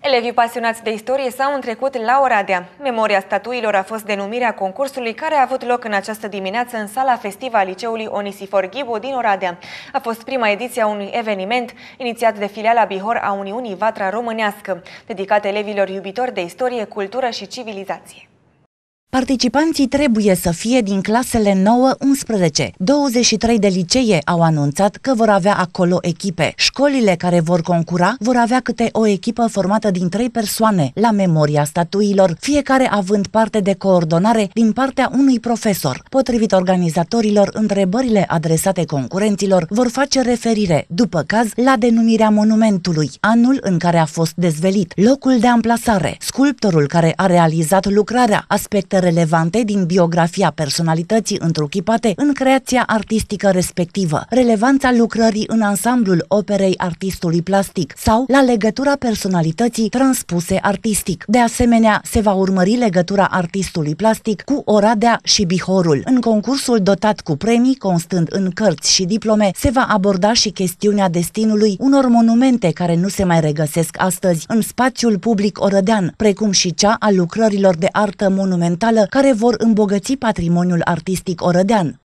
Elevii pasionați de istorie s-au întrecut la Oradea. Memoria statuilor a fost denumirea concursului care a avut loc în această dimineață în sala festivă a Liceului Onisifor Ghibu din Oradea. A fost prima ediție a unui eveniment inițiat de filiala Bihor a Uniunii Vatra Românească, dedicat elevilor iubitori de istorie, cultură și civilizație. Participanții trebuie să fie din clasele 9-11. 23 de licee au anunțat că vor avea acolo echipe. Școlile care vor concura vor avea câte o echipă formată din trei persoane la memoria statuilor, fiecare având parte de coordonare din partea unui profesor. Potrivit organizatorilor, întrebările adresate concurenților vor face referire, după caz, la denumirea monumentului, anul în care a fost dezvelit, locul de amplasare, sculptorul care a realizat lucrarea, aspecte relevante din biografia personalității întruchipate în creația artistică respectivă, relevanța lucrării în ansamblul operei artistului plastic sau la legătura personalității transpuse artistic. De asemenea, se va urmări legătura artistului plastic cu Oradea și Bihorul. În concursul dotat cu premii, constând în cărți și diplome, se va aborda și chestiunea destinului unor monumente care nu se mai regăsesc astăzi în spațiul public orădean, precum și cea a lucrărilor de artă monumentală care vor îmbogăți patrimoniul artistic orădean.